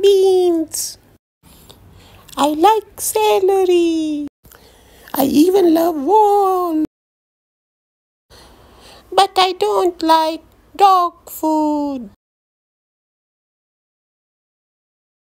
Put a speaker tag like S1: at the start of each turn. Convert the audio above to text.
S1: beans. I like celery. I even love wall. But I don't like dog food.